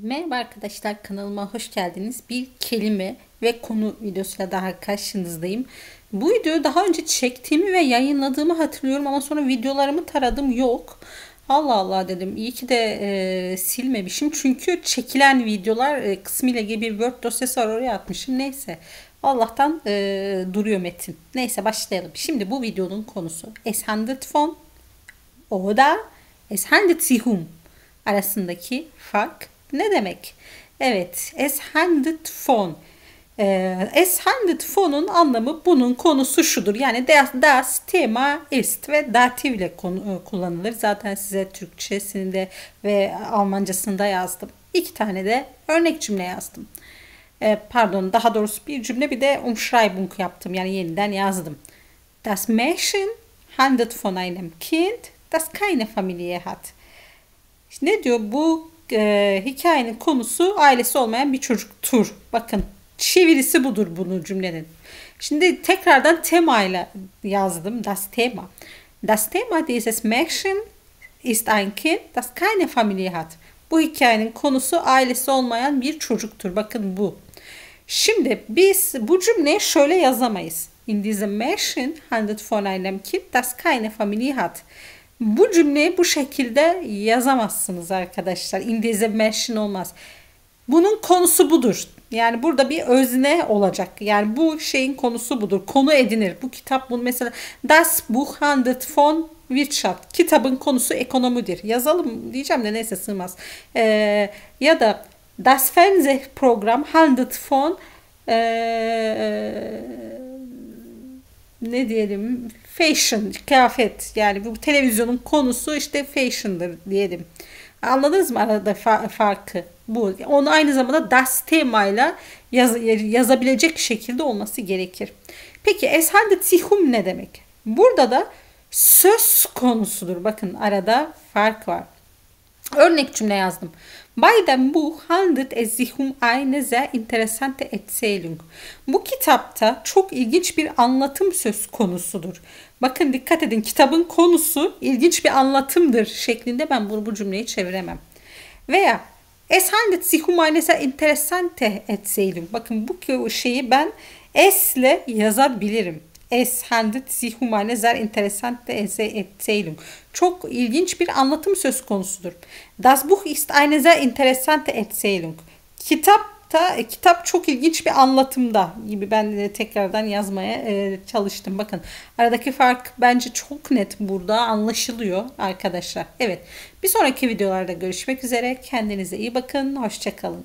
Merhaba arkadaşlar kanalıma hoş geldiniz. Bir kelime ve konu videosuyla daha karşınızdayım. Bu videoyu daha önce çektiğimi ve yayınladığımı hatırlıyorum ama sonra videolarımı taradım yok. Allah Allah dedim iyi ki de e, silmemişim çünkü çekilen videolar e, kısmıyla ilgili bir Word dosyası var oraya atmışım. Neyse Allah'tan e, duruyor metin. Neyse başlayalım. Şimdi bu videonun konusu Es handelt von oder Es handelt sich um arasındaki fark ne demek? Evet, es handelt von. Ee, es handelt von'un anlamı bunun konusu şudur. Yani das, das tema ist ve dativ ile e, kullanılır. Zaten size Türkçesinde ve Almancasında yazdım. İki tane de örnek cümle yazdım. Ee, pardon daha doğrusu bir cümle bir de Umschreibung yaptım. Yani yeniden yazdım. Das Märchen handelt von einem Kind, das keine Familie hat. Ne diyor? Bu e, hikayenin konusu ailesi olmayan bir çocuktur. Bakın çevirisi budur bunu cümlenin. Şimdi tekrardan temayla yazdım. Das Thema. Das Thema dieses Märchen ist ein Kind, das keine Familie hat. Bu hikayenin konusu ailesi olmayan bir çocuktur. Bakın bu. Şimdi biz bu cümleyi şöyle yazamayız. In diesem Märchen handelt von einem Kind, das keine Familie hat. Bu cümleyi bu şekilde yazamazsınız arkadaşlar. İngilizce mention olmaz. Bunun konusu budur. Yani burada bir özne olacak. Yani bu şeyin konusu budur. Konu edinir. Bu kitap bunu mesela Das Buch handelt von Wirtschaft. Kitabın konusu ekonomidir. Yazalım diyeceğim de neyse sığmaz. Ee, ya da Das Fernsehprogramm handelt von ee, ne diyelim fashion, kıyafet yani bu televizyonun konusu işte fashion'dır diyelim. Anladınız mı arada fa- farkı? Bu. Onu aynı zamanda das temayla yaz, yazabilecek şekilde olması gerekir. Peki eshalde tihum ne demek? Burada da söz konusudur. Bakın arada fark var. Örnek cümle yazdım. Bei dem Buch handelt es sich um eine sehr interessante Erzählung. Bu kitapta çok ilginç bir anlatım söz konusudur. Bakın dikkat edin kitabın konusu ilginç bir anlatımdır şeklinde ben bunu bu cümleyi çeviremem. Veya Es handelt sich um eine sehr interessante Erzählung. Bakın bu şeyi ben esle yazabilirim. Es handelt sich um eine sehr interessante Erzählung. Çok ilginç bir anlatım söz konusudur. Das Buch ist eine sehr interessante Erzählung. Kitapta, e, kitap çok ilginç bir anlatımda gibi ben de tekrardan yazmaya e, çalıştım. Bakın aradaki fark bence çok net burada anlaşılıyor arkadaşlar. Evet bir sonraki videolarda görüşmek üzere. Kendinize iyi bakın. Hoşçakalın.